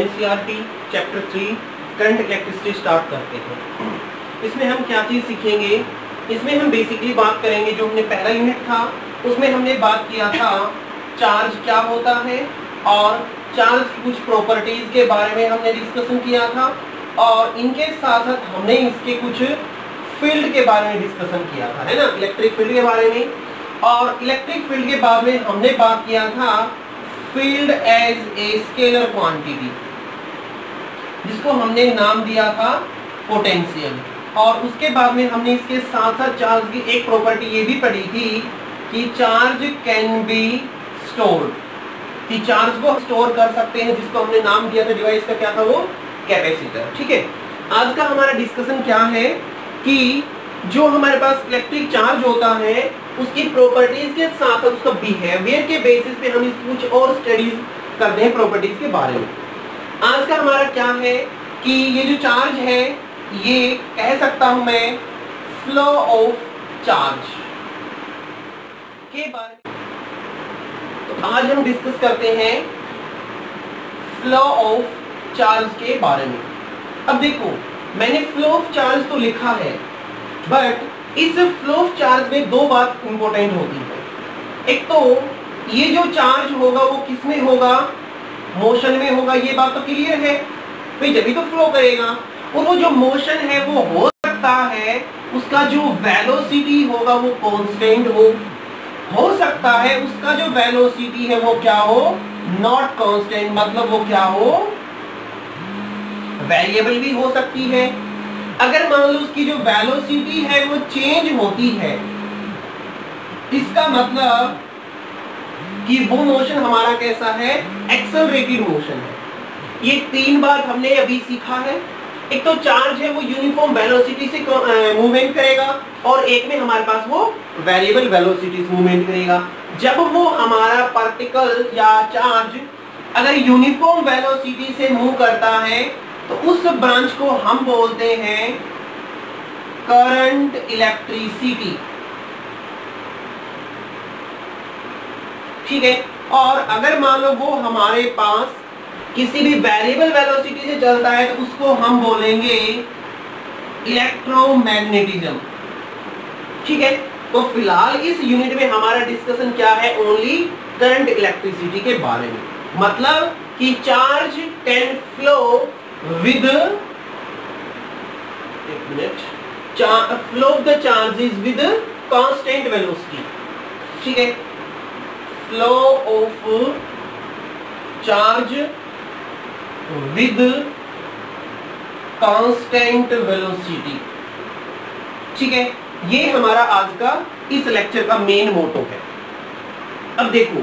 NCERT chapter three current electricity start करते हैं। इसमें हम क्या चीज़ सीखेंगे? इसमें हम बेसिकली बात करेंगे जो हमने पहला यूनिट था, उसमें हमने बात किया था चार्ज क्या होता है और चार्ज की कुछ प्रॉपर्टीज़ के बारे में हमने डिस्कशन किया था और इनके साथ साथ हमने इसके कुछ फ़ील्ड के बारे में डिस्कशन किया था, है ना? इलेक्ट्रिक फ़ील्ड के बारे में। और इलेक्ट्रिक फ़ील्ड के बाद में हमने बात किया था field as a scalar quantity जिसको हमने नाम दिया था पोटेंशियल और उसके बाद में हमने इसके साथ साथ चार्ज की एक प्रॉपर्टी ये भी पढ़ी थी कि चार्ज कैन बी स्टोर्ड कि चार्ज को स्टोर कर सकते हैं, जिसको हमने नाम दिया था डिवाइस का क्या था वो? कैपेसिटर ठीक है? आज का हमारा डिस्कशन क्या है कि जो हमारे पास इलेक्ट्रिक चार्ज होता है, उसकी प्रॉपर्टीज़ के साथ साथ उसका बिहेवियर के बेसिस पे हम कुछ और स्टडीज़ करते हैं प्रॉपर्टीज़ के बारे में। आज का हमारा क्या है कि ये जो चार्ज है, ये कह सकता हूँ मैं फ्लो ऑफ़ चार्ज के बारे तो आज हम डिस्कस करते हैं फ्लो ऑफ़ चार्ज के बारे में। अब देखो, मैंने फ्लो ऑफ़ चार्ज तो लिखा है बट इस फ्लो ऑफ़ चार्ज में दो बात इंपॉर्टेंट होती है। एक तो ये जो चार्ज होगा वो किसमें होगा? मोशन में होगा, ये बात तो क्लियर है। भाई, जब तो फ्लो करेगा, और वो जो मोशन है, वो हो सकता है, उसका जो वेलोसिटी होगा, वो कांस्टेंट हो। हो सकता है, उसका जो वेलोसिटी है, वो क्या हो? नॉट कांस्टेंट मतलब वो क्या हो? वेरिएबल भी हो सकती है। अगर मान लो उसकी जो वेलोसिटी है, वो चेंज होती है, इसका मतलब कि वो मोशन हमारा कैसा है? एक्सेलरेटेड मोशन है। ये तीन बार हमने अभी सीखा है। एक तो चार्ज है, वो यूनिफॉर्म वेलोसिटी से मूवमेंट करेगा और एक में हमारे पास वो वेरिएबल वेलोसिटी से मूवमेंट करेगा। जब वो हमारा पार्टिकल या चार्ज अगर यूनिफॉर्म वेलोसिटी से मूव करता है तो उस ब्रांच को हम बोलते हैं करंट इलेक्ट्रिसिटी ठीक है और अगर मान लो वो हमारे पास किसी भी वेरिएबल वेलोसिटी से चलता है तो उसको हम बोलेंगे इलेक्ट्रोमैग्नेटिज्म ठीक है? तो फ़िलहाल इस यूनिट में हमारा डिस्कशन क्या है? ओनली करंट इलेक्ट्रिसिटी के बारे में। मतलब कि चार्ज कैन फ्लो विद एक minute flow of the charges with constant velocity ठीक है? Flow of charge with constant velocity ठीक है? ये हमारा आज का इस लेक्चर का मेन मोटो है। अब देखो,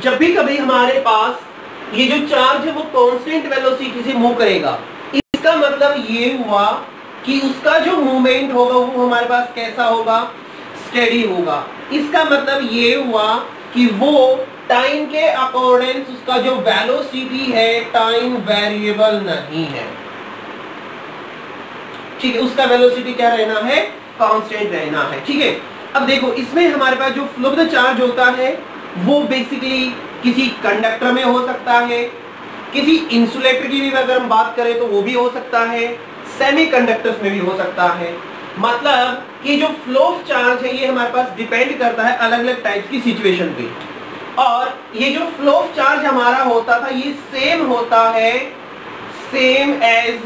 जब भी कभी हमारे पास ये जो चार्ज है वो कांस्टेंट वेलोसिटी से मूव करेगा, इसका मतलब ये हुआ कि उसका जो मूवमेंट होगा वो हमारे पास कैसा होगा? स्टेडी होगा। इसका मतलब ये हुआ कि वो टाइम के अकॉर्डिंग उसका जो वेलोसिटी है टाइम वेरिएबल नहीं है। ठीक है, उसका वेलोसिटी क्या रहना है? कांस्टेंट रहना है। ठीक है, अब देखो, इसमें हमारे पास जो फ्लो द चार्ज होता है, वो बेसिकली किसी कंडक्टर में हो सकता है। किसी इंसुलेटर की भी अगर हम बात करें तो वो भी हो सकता है। सेमीकंडक्टर्स में भी हो सकता है। मतलब कि जो फ्लो ऑफ़ चार्ज है, ये हमारे पास डिपेंड करता है अलग अलग टाइप की सिचुएशन पे। और ये जो फ्लो ऑफ़ चार्ज हमारा होता था, ये सेम होता है same as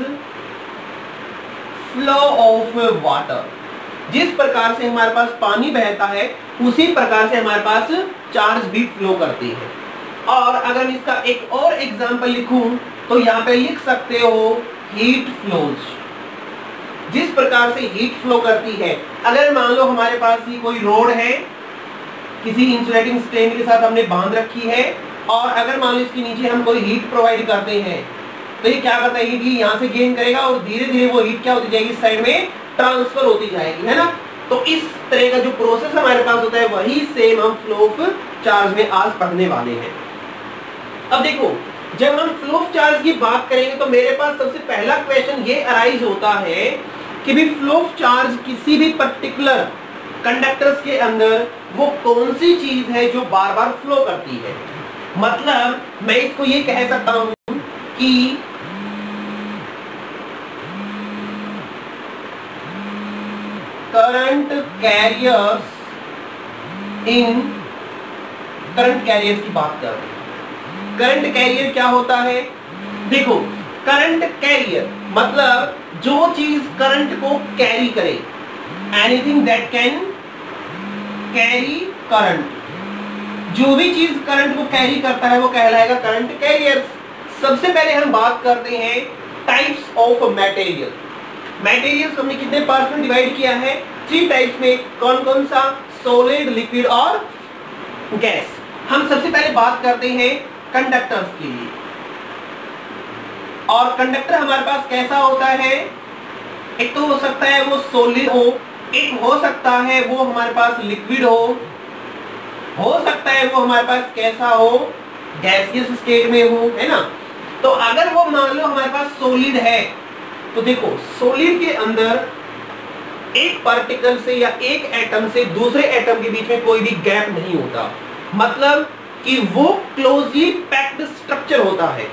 flow of water जिस प्रकार से हमारे पास पानी बहता है, उसी प्रकार से हमारे पास चार्ज भी फ्लो करती है। और अगर इसका एक और एग्जांपल लिखूं तो यहाँ पे लिख सकते हो हीट फ्लोज जिस प्रकार से हीट फ्लो करती है। अगर मान लो हमारे पास ही कोई रोड है, किसी इंसुलेटिंग स्टेन के साथ हमने बाँध रखी है, और अगर मान लो इसके नीचे हम कोई हीट प्रोवाइड करते हैं तो ये क्या करता है हीट यहाँ से गेन करेगा और धीरे धीरे वो हीट क्या होती जाएगी? साइड में ट्रांसफ़र होती जाएगी, है ना? तो इस तरह का जो प्रोसेस हमारे पास होता है, वही सेम हम फ्लो ऑफ़ चार्ज में आज पढ़ने वाले हैं। अब देखो, जब हम फ्लो ऑफ़ चार्ज की बात करेंगे तो मेरे पास सबसे पहला क्वेश्चन ये अराइज होता है कि भी फ्लो ऑफ़ चार्ज किसी भी पर्टिकुलर कंडक्टर्स के अंदर वो कौन सी चीज़ है जो बार बार फ्लो करती है? मतलब मैं इसको ये कह सकता हूँ कि current carriers in current carriers की बात कर रहे करंट कैरियर क्या होता है? देखो करंट कैरियर मतलब जो चीज़ करंट को कैरी करे anything that can carry current जो भी चीज़ करंट को कैरी करता है, वो कहलाएगा करंट कैरियर सबसे पहले हम बात करते हैं टाइप्स ऑफ़ मटेरियल मटेरियल्स हमने कितने पार्ट में डिवाइड किया है? थ्री टाइप्स में कौन कौन सा? सोलिड लिक्विड और गैस हम सबसे पहले बात करते हैं कंडक्टर्स के लिए. और कंडक्टर हमारे पास कैसा होता है? एक तो हो सकता है वो सोलिड हो, एक हो सकता है वो हमारे पास लिक्विड हो। हो सकता है वो हमारे पास कैसा हो? गैसियस स्टेट में हो, है ना? तो अगर वो मान लो हमारे पास सोलिड है तो देखो सोलिड के अंदर एक पार्टिकल से या एक एटम से दूसरे एटम के बीच में कोई भी गैप नहीं होता। मतलब कि वो क्लोजली पैक्ड स्ट्रक्चर होता है।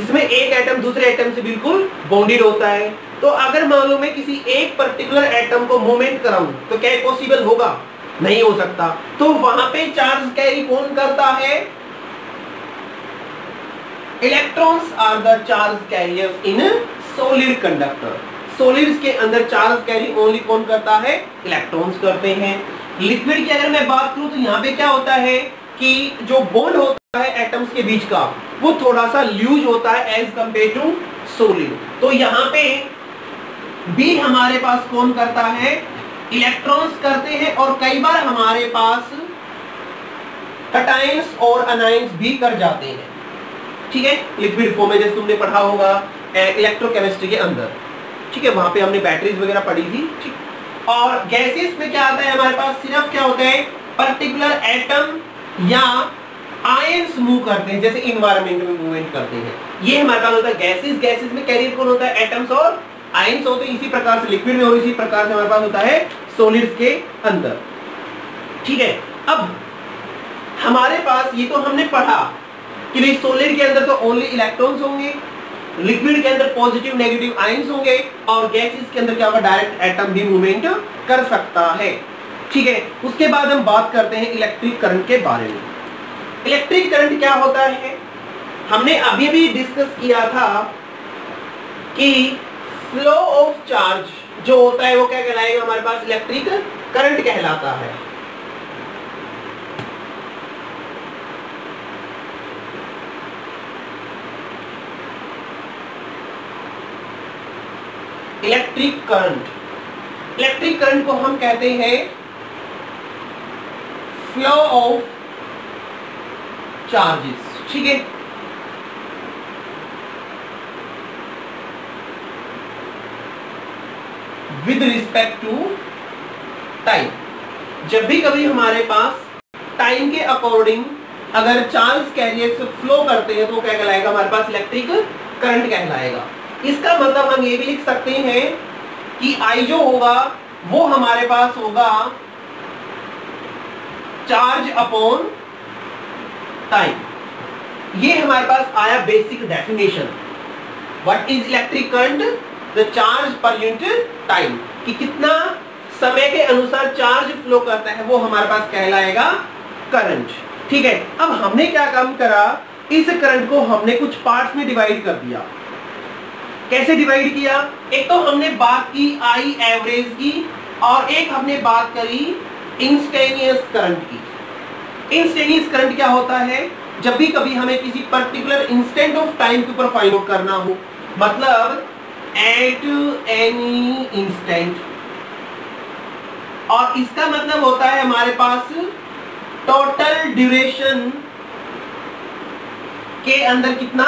जिसमें एक एटम दूसरे एटम से बिल्कुल बॉन्डेड होता है। तो अगर मान लो मैं किसी एक पर्टिकुलर एटम को मूवमेंट कराऊं तो क्या पॉसिबल होगा? नहीं हो सकता। तो वहाँ पे चार्ज कैरी कौन करता है? Electrons are the charge carriers in solid conductor solids के अंदर चार्ज कैरी ओनली कौन करता है? इलेक्ट्रॉन्स करते हैं। लिक्विड की अगर मैं बात करूँ तो यहाँ पे क्या होता है कि जो बॉन्ड होता है एटम्स के बीच का। वो थोड़ा सा ल्यूज होता है एज कंपेयर टू सोलिड तो यहाँ पे भी हमारे पास कौन करता है? इलेक्ट्रॉन्स करते हैं और कई बार हमारे पास कटाइंस और अनाइंस भी कर जाते हैं। ठीक है? लिक्विड फॉर्म में जैसे तुमने पढ़ा होगा इलेक्ट्रोकेमिस्ट्री के अंदर। ठीक है? वहाँ पे हमने बैटरीज वगैरह पढ़ी थी। ठीक। और गैसेस में क्या आता है हमारे पास? सिर्फ़ क्या होता है? पर्टिकुलर एटम या आयंस मूव करते हैं, जैसे इन्वायरमेंट में मूवमेंट करते हैं। ये हमारे पास होता है गैसेस गैसेस में कैरियर कौन होता है एटम्स और आयंस होते हैं, इसी प्रकार से लिक्विड में और इसी प्रकार से हमारे पास होता है सॉलिड्स के अंदर। ठीक है? अब हमारे पास, ये तो हमने पढ़ा कि भाई सोलिड के अंदर तो ओनली इलेक्ट्रॉन्स होंगे लिक्विड के अंदर पॉजिटिव नेगेटिव आयंस होंगे और गैसेस के अंदर क्या होगा? डायरेक्ट एटम भी मूवमेंट कर सकता है। ठीक है? उसके बाद हम बात करते हैं इलेक्ट्रिक करंट के बारे में। इलेक्ट्रिक करंट क्या होता है? हमने अभी भी डिस्कस किया था कि फ्लो ऑफ़ चार्ज जो होता है वो क्या कहलाएगा? हमारे पास इलेक्ट्रिक करंट कहलाता है। इलेक्ट्रिक करंट इलेक्ट्रिक करंट को हम कहते हैं फ्लो ऑफ़ चार्जेस ठीक है? विद रिस्पेक्ट टू टाइम जब भी कभी हमारे पास टाइम के अकॉर्डिंग अगर चार्ज कैरियर से फ्लो करते हैं तो क्या कहलाएगा? हमारे पास इलेक्ट्रिक करंट कहलाएगा। इसका मतलब हम ये भी लिख सकते हैं कि आई जो होगा, वो हमारे पास होगा चार्ज अपॉन टाइम ये हमारे पास आया basic definition what is electric current the charge per unit time कि कितना समय के अनुसार चार्ज फ्लो करता है वो हमारे पास कहलाएगा करंट ठीक है? अब हमने क्या काम करा? इस करंट को हमने कुछ पार्ट्स में डिवाइड कर दिया. कैसे डिवाइड किया? एक तो हमने बात की आई एवरेज की और एक हमने बात करी इंस्टेनियस करंट की. इंस्टेनियस करंट क्या होता है? जब भी कभी हमें किसी पर्टिकुलर इंस्टेंट ऑफ़ टाइम के ऊपर फाइंड आउट करना हो मतलब एट एनी इंस्टेंट और इसका मतलब होता है हमारे पास टोटल ड्यूरेशन के अंदर कितना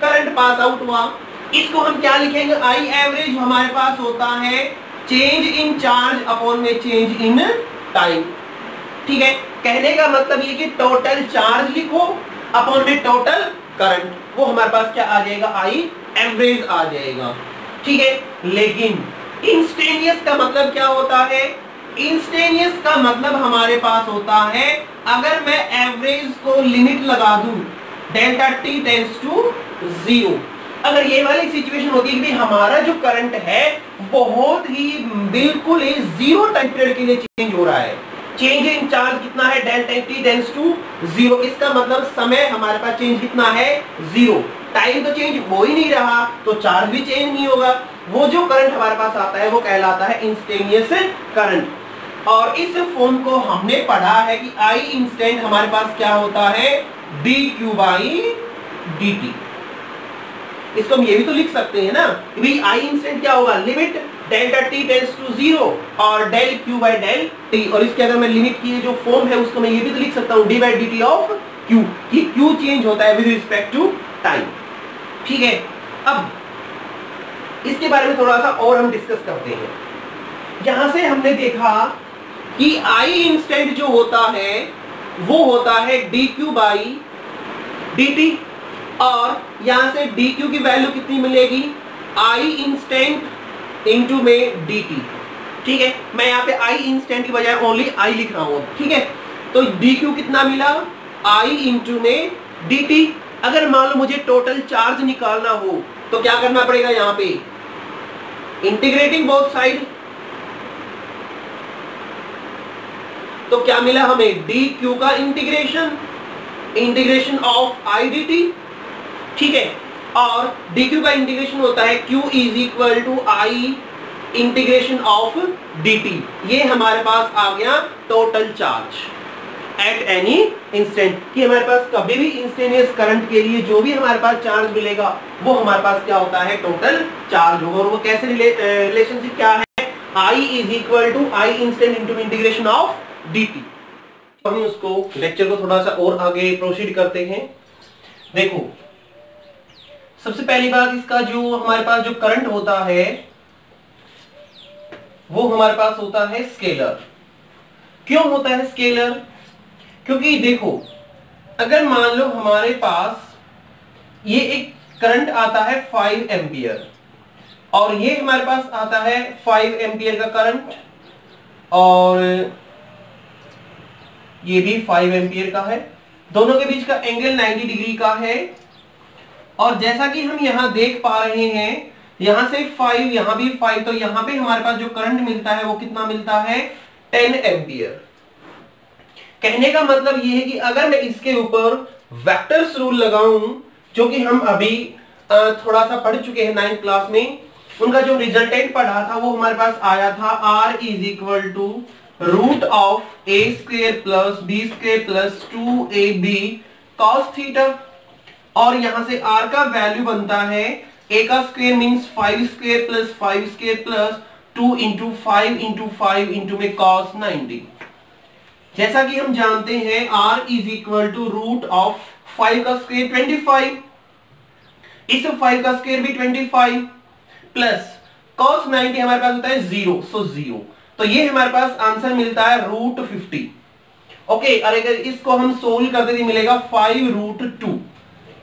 करंट पास आउट हुआ। इसको हम क्या लिखेंगे? आई एवरेज हमारे पास होता है चेंज इन चार्ज अपॉन में चेंज इन टाइम ठीक है? कहने का मतलब ये कि टोटल चार्ज लिखो अपॉन में टोटल करंट वो हमारे पास क्या आ जाएगा? आई एवरेज आ जाएगा। ठीक है? लेकिन इंस्टेनियस का मतलब क्या होता है? इंस्टेनियस का मतलब हमारे पास होता है, अगर मैं एवरेज को लिमिट लगा दूँ delta T tends to zero अगर ये वाली सिचुएशन होती है कि हमारा जो करंट है, बहुत ही बिल्कुल ही ज़ीरो टाइम पीरियड के लिए चेंज हो रहा है। चेंज इन चार्ज कितना है? Del time T tends to zero इसका मतलब समय हमारे पास चेंज कितना है? ज़ीरो टाइम तो चेंज हो ही नहीं रहा तो चार्ज भी चेंज नहीं होगा। वो जो करंट हमारे पास आता है, वो कहलाता है इंस्टेनियस करंट और इस फॉर्म को हमने पढ़ा है कि आई इंस्टेंट हमारे पास क्या होता है? D Q by D T इसको हम ये भी तो लिख सकते हैं ना भाई आई इंस्टेंट क्या होगा? Limit delta T tends to zero और del Q by del T. और इसके अगर मैं लिमिट की जो फॉर्म है, उसको मैं ये भी तो लिख सकता हूँ, D by D T of Q, कि क्यू चेंज होता है विद रिस्पेक्ट टू टाइम। ठीक है? अब इसके बारे में थोड़ा सा और हम डिस्कस करते हैं। यहाँ से हमने देखा कि आई इंस्टेंट जो होता है, वो होता है D Q by D T. और यहाँ से डी क्यू की वैल्यू कितनी मिलेगी? आई इंस्टेंट इंटू में डी टी ठीक है? मैं यहाँ पे आई इंस्टेंट की बजाय ओनली आई लिख रहा हूँ ठीक है? तो डी क्यू कितना मिला? आई इंटू में डी टी अगर मान लो मुझे टोटल चार्ज निकालना हो तो क्या करना पड़ेगा यहाँ पे? इंटीग्रेटिंग बोथ साइड तो क्या मिला हमें? डी क्यू का integration integration of I D T ठीक है? और क्यू का इंटीग्रेशन होता है Q is equal to I integration of T ये हमारे पास आ गया total charge at any instant कि हमारे पास कभी भी इंस्टेनियस करंट के लिए जो भी हमारे पास चार्ज मिलेगा, वो हमारे पास क्या होता है? टोटल चार्ज होगा। और वो कैसे रिलेशनशिप क्या है? I is equal to I instant into integration of D T हम उसको लेक्चर को थोड़ा सा और आगे प्रोसीड करते हैं। देखो सबसे पहली बात इसका जो हमारे पास जो करंट होता है, वो हमारे पास होता है स्केलर क्यों होता है स्केलर क्योंकि देखो, अगर मान लो हमारे पास ये एक करंट आता है फाइव एम्पियर और ये हमारे पास आता है फाइव एम्पियर का करंट और ये भी फाइव एम्पियर का है, दोनों के बीच का एंगल 90 डिग्री का है और जैसा कि हम यहाँ देख पा रहे हैं, यहाँ से फाइव यहाँ भी फाइव तो यहाँ पे हमारे पास जो करंट मिलता है, वो कितना मिलता है? टेन एम्पियर कहने का मतलब ये है कि अगर मैं इसके ऊपर वेक्टर्स रूल लगाऊँ, जो कि हम अभी थोड़ा सा पढ़ चुके हैं नाइन्थ क्लास में, उनका जो रिजल्टेंट पढ़ा था, वो हमारे पास आया था R is equal to root of A square plus B square plus two A B cos theta और यहाँ से आर का वैल्यू बनता है ए का square means five square plus five square plus two into five into five into में cos ninety जैसा कि हम जानते हैं R is equal to root of five का स्क्वेयर ट्वेंटी फाइव इस फाइव का स्क्वेयर भी twenty five plus cos ninety हमारे पास होता है ज़ीरो सो ज़ीरो तो ये हमारे पास आंसर मिलता है रूट फिफ्टी ओके और अगर इसको हम सोल्व करते तो मिलेगा फाइव रूट टू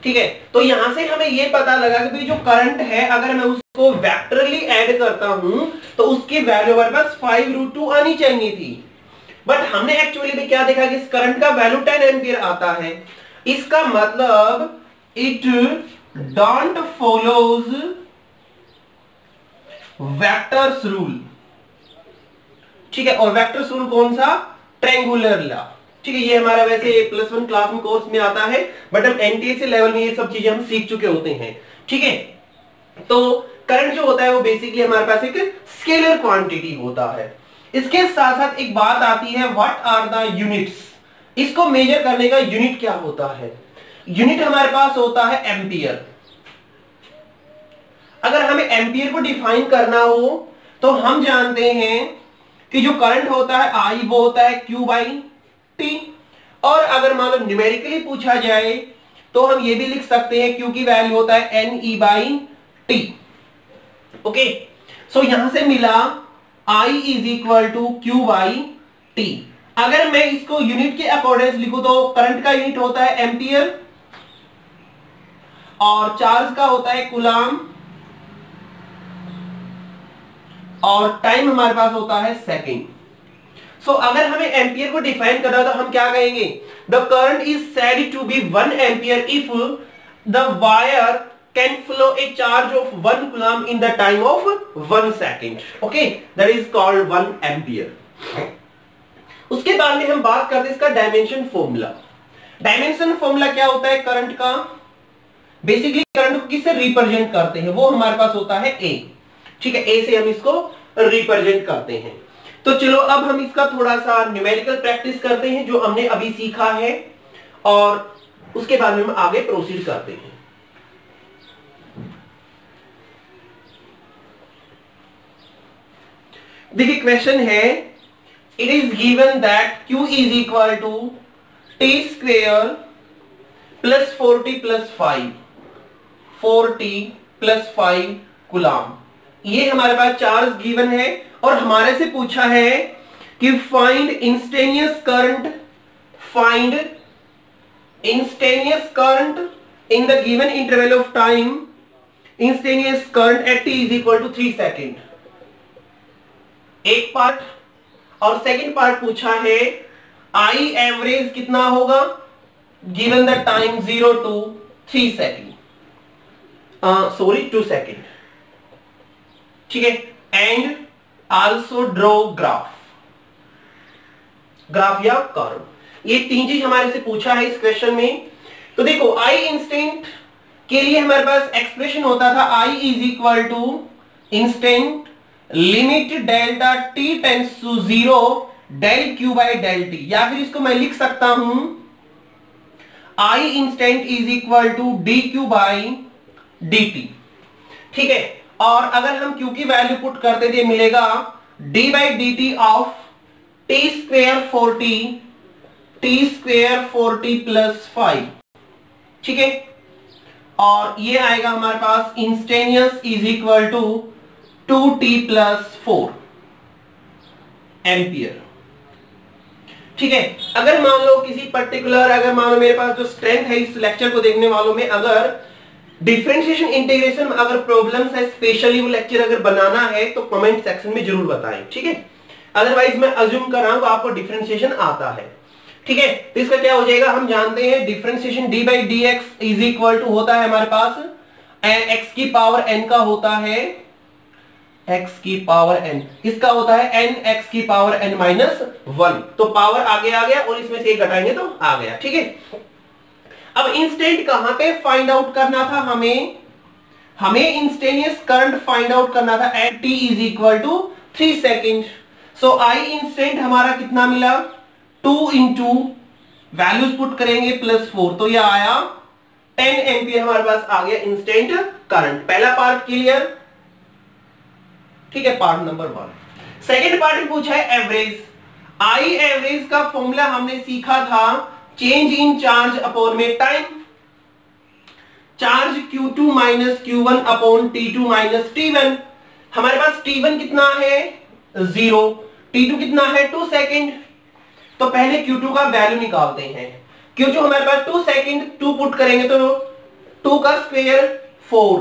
ठीक है? तो यहाँ से हमें यह पता लगा कि जो करंट है, अगर मैं उसको वेक्टरली ऐड करता हूँ तो उसकी वैल्यू हमारे पास फाइव रूट टू आनी चाहिए थी। बट हमने एक्चुअली भी क्या देखा कि इस करंट का वैल्यू टेन एम्पियर आता है। इसका मतलब it don't follows vectors rule ठीक है? और वेक्टर्स रूल कौन सा? ट्रेंगुलर ला ठीक है, ये हमारा वैसे प्लस वन क्लास में कोर्स में आता है बट हम एनटीएससी लेवल में ये सब चीज़ें हम सीख चुके होते हैं, ठीक है? तो करंट जो होता है वो बेसिकली हमारे पास एक स्केलर क्वांटिटी होता है। इसके साथ साथ एक बात आती है व्हाट आर द यूनिट्स इसको मेजर करने का यूनिट क्या होता है? यूनिट हमारे पास होता है एम्पियर अगर हमें एम्पियर को डिफाइन करना हो तो हम जानते हैं कि जो करंट होता है आई वो होता है क्यू बाई टी। और अगर मान लो न्यूमेरिकली पूछा जाए तो हम ये भी लिख सकते हैं क्यू की वैल्यू होता है N E by T okay so यहाँ से मिला I is equal to Q by T अगर मैं इसको यूनिट के अकॉर्डिंग लिखू तो करंट का यूनिट होता है एम्पियर और चार्ज का होता है कुलाम और टाइम हमारे पास होता है सेकंड सो so, अगर हमें एम्पियर को डिफाइन करना तो हम क्या कहेंगे? The current is said to be one ampere if the wire can flow a charge of 1 coulomb in the time of 1 second. Okay? That is called 1 ampere. उसके बाद में हम बात करते हैं इसका डायमेंशन फॉर्मूला डायमेंशन फॉर्मूला क्या होता है करंट का? बेसिकली करंट को किससे रिप्रेजेंट करते हैं? वो हमारे पास होता है ए ठीक है? ए से हम इसको रिप्रेजेंट करते हैं. तो चलो, अब हम इसका थोड़ा सा न्यूमेरिकल प्रैक्टिस करते हैं, जो हमने अभी सीखा है, और उसके बाद में हम आगे प्रोसीड करते हैं। देखिए क्वेश्चन है it is given that Q is equal to T square plus forty plus five forty plus five गुलाम। ये हमारे पास चार्ज गिवन है और हमारे से पूछा है कि find instantaneous current find instantaneous current in the given interval of time instantaneous current at T is equal to three second एक पार्ट और सेकंड पार्ट पूछा है आई एवरेज कितना होगा? Given the time zero to three second sorry two second ठीक है? And also draw graph graph या curve ये तीन चीज़ हमारे से पूछा है इस क्वेश्चन में। तो देखो आई इंस्टेंट के लिए हमारे पास एक्सप्रेशन होता था I is equal to instant limit delta T tends to zero del Q by del T या फिर इसको मैं लिख सकता हूँ I instant is equal to D Q by D T ठीक है? और अगर हम क्यू की वैल्यू पुट करते थे मिलेगा D by D T of T square forty T square forty plus five ठीक है? और ये आएगा हमारे पास instantaneous is equal to two T plus four ampere ठीक है? अगर मान लो किसी पर्टिकुलर अगर मान लो मेरे पास जो स्ट्रेंथ है इस लेक्चर को देखने वालों में, अगर डिफरेंशिएशन इंटीग्रेशन में अगर प्रॉब्लम्स है स्पेशली वो लेक्चर अगर बनाना है तो कमेंट सेक्शन में ज़रूर बताएँ, ठीक है? अदरवाइज़ मैं अज्यूम कर रहा हूँ आपको डिफरेंशिएशन आता है, ठीक है? तो इसका क्या हो जाएगा? हम जानते हैं differentiation D by D X is equal to होता है हमारे पास एक्स की पावर एन का होता है एक्स की पावर एन इसका होता है एन एक्स की पावर एन माइनस वन तो पावर आगे आ गया और इसमें से एक घटाएँगे तो आ गया, ठीक है? अब इंस्टेंट कहाँ पे फाइंड आउट करना था? हमें हमें इंस्टेनियस करंट फाइंड आउट करना था at T is equal to three second so I instant हमारा कितना मिला? टू इंटू वैल्यूज़ पुट करेंगे प्लस फोर तो यह आया टेन एम्पियर हमारे पास आ गया इंस्टेंट करंट पहला पार्ट क्लियर ठीक है part number one second part पूछा है एवरेज आई एवरेज का फॉर्मूला हमने सीखा था चेंज इन चार्ज अपॉन में time charge Q2 two minus Q one upon T two minus T one हमारे पास T1 कितना है? ज़ीरो T2 कितना है? टू सेकेंड तो पहले Q2 का वैल्यू निकालते हैं। Q2 हमारे पास टू सेकेंड टू पुट करेंगे तो टू का square four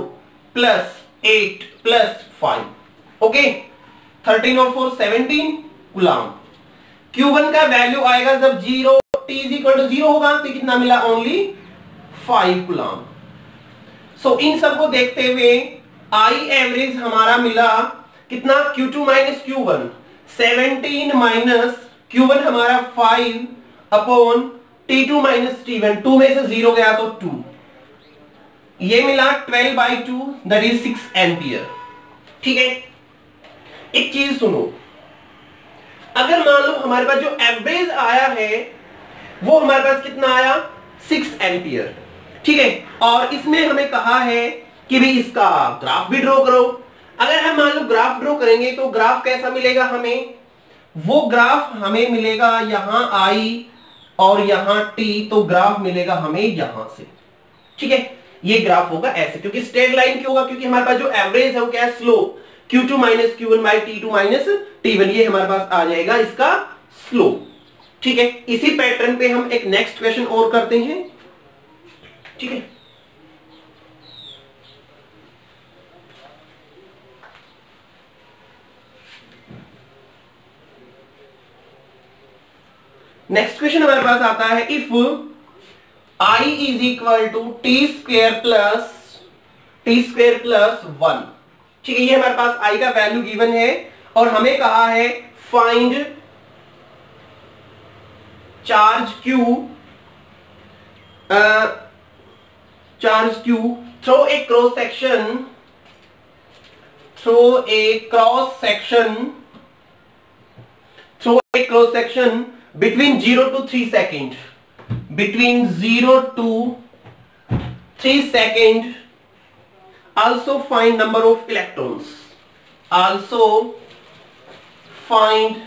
plus eight plus five okay thirteen और फोर सेवनटीन गुलाम। Q1 का वैल्यू आएगा जब zero T is equal to zero होगा तो कितना मिला? ओनली फाइव गुलाम। सो इन सबको देखते हुए आई एवरेज हमारा मिला कितना? Q2 two minus Q one seventeen minus Q one हमारा five upon T two minus T one two में से ज़ीरो गया तो टू ये मिला twelve by two that is six ampere ठीक है? एक चीज़ सुनो। अगर मान लो हमारे पास जो एवरेज आया है वो हमारे पास कितना आया? सिक्स एम्पियर ठीक है? और इसमें हमें कहा है कि भाई इसका ग्राफ भी ड्रॉ करो। अगर हम मान लो ग्राफ ड्रॉ करेंगे तो ग्राफ कैसा मिलेगा हमें? वो ग्राफ हमें मिलेगा यहाँ आई और यहाँ टी तो ग्राफ मिलेगा हमें यहाँ से। ठीक है? ये ग्राफ होगा ऐसे। क्योंकि स्ट्रेट लाइन क्यों होगा? क्योंकि हमारे पास जो एवरेज है वो क्या है? Slope Q2 two minus Q one by T two minus T one ये हमारे पास आ जाएगा इसका स्लो ठीक है, इसी पैटर्न पे हम एक नेक्स्ट क्वेश्चन और करते हैं। ठीक है? नेक्स्ट क्वेश्चन हमारे पास आता है if i is equal to T square plus T square plus one ठीक है, ये हमारे पास आई का वैल्यू गिवन है और हमें कहा है find charge Q charge Q through a cross section through a cross section through a cross section between zero to three second between zero to three second also find number of electrons. Also find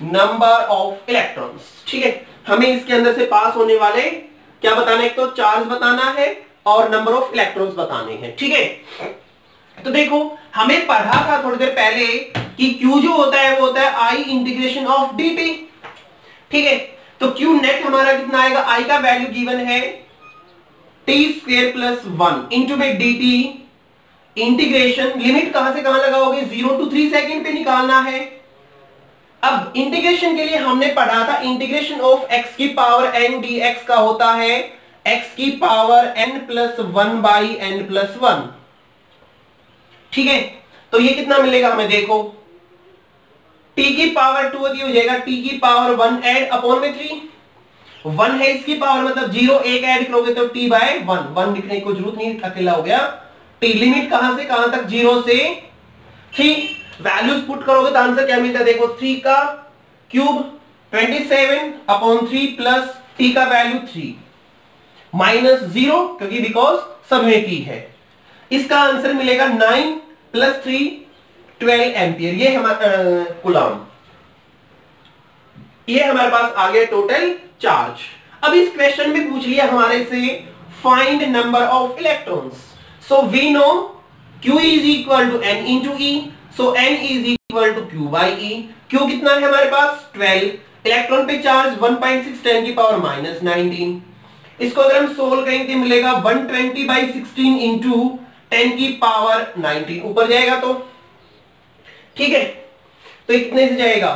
number of electrons. ठीक है? हमें इसके अंदर से पास होने वाले क्या बताना है? एक तो चार्ज बताना है और नंबर ऑफ़ इलेक्ट्रॉन्स बताने हैं। ठीक है? तो देखो, हमें पढ़ा था थोड़ी देर पहले कि Q जो होता है, वो होता है आई इंटीग्रेशन ऑफ़ डीटी ठीक है? तो Q नेट हमारा कितना आएगा? आई का वैल्यू गिवन है T square plus one into में डी टी इंटीग्रेशन लिमिट कहाँ से कहाँ लगाओगे? ज़ीरो टू थ्री सेकेंड पे निकालना है। अब इंटीग्रेशन के लिए हमने पढ़ा था इंटीग्रेशन ऑफ़ एक्स की पावर एन डी एक्स का होता है एक्स की power N plus one by N plus one ठीक है? तो ये कितना मिलेगा हमें देखो। टी की पावर टू हो जाएगा टी की पावर वन एड अपॉन में थ्री वन है इसकी पावर मतलब ज़ीरो एक ऐड करोगे तो टी बाय वन वन लिखने की ज़रूरत नहीं, अकेला हो गया। टी लिमिट कहाँ से, कहाँ तक? ज़ीरो से थ्री वैल्यूज़ पुट करोगे तो आंसर क्या मिलता है? देखो थ्री का cube twenty seven upon three plus T का वैल्यू थ्री माइनस ज़ीरो क्योंकि बिकॉज़ सब में टी है। इसका आंसर मिलेगा nine plus three twelve ampere ये हमारा गुलाम। ये हमारे पास आ गया टोटल चार्ज अब इस क्वेश्चन में पूछ लिया हमारे से find number of electrons so we know Q is equal to N into E. so, N is equal to Q by E. Q कितना है हमारे पास? 12 इलेक्ट्रॉन पे चार्ज 1.6 10 की पावर माइनस नाइनटीन इसको अगर हम सोल्व करेंगे तो मिलेगा 120 twenty by sixteen into ten की पावर 19 ऊपर जाएगा तो। ठीक है? तो ये कितने से जाएगा?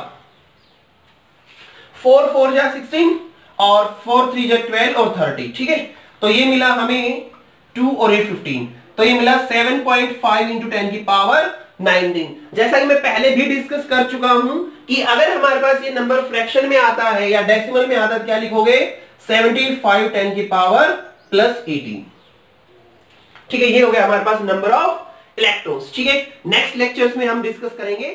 फोर फोर जा सिक्सटीन और फोर थ्री जा ट्वेल्व और थर्टी ठीक है? तो ये मिला हमें टू और ये फिफ्टीन तो ये मिला seven point five into ten की पावर नाइनटीन। जैसा कि मैं पहले भी डिस्कस कर चुका हूँ कि अगर हमारे पास ये नंबर फ्रैक्शन में आता है या डेसिमल में आता है तो क्या लिखोगे? सेवनटीन फाइव टेन की पावर प्लस एटीन ठीक है, ये हो गया हमारे पास नंबर ऑफ़ इलेक्ट्रॉन्स ठीक है नेक्स्ट लेक्चर्स में हम डिस्कस करेंगे।